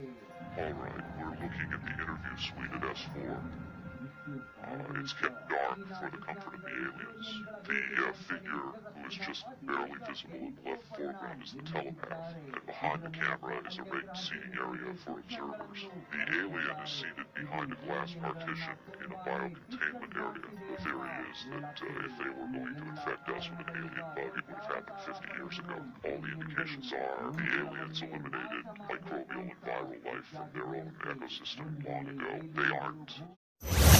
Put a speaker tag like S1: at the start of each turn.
S1: Alright, we're looking at the interview suite at S4. Uh, it's kept dark for the comfort of the aliens. The uh, figure who is just barely visible in the left foreground is the telepath, and behind the camera is a raked seating area for observers. The alien is seated behind a glass partition in a biocontainment area. The theory is that uh, if they were going to infect us with an alien bug, it would have happened 50 years ago. All the indications are the aliens eliminated from their own ecosystem long ago. They aren't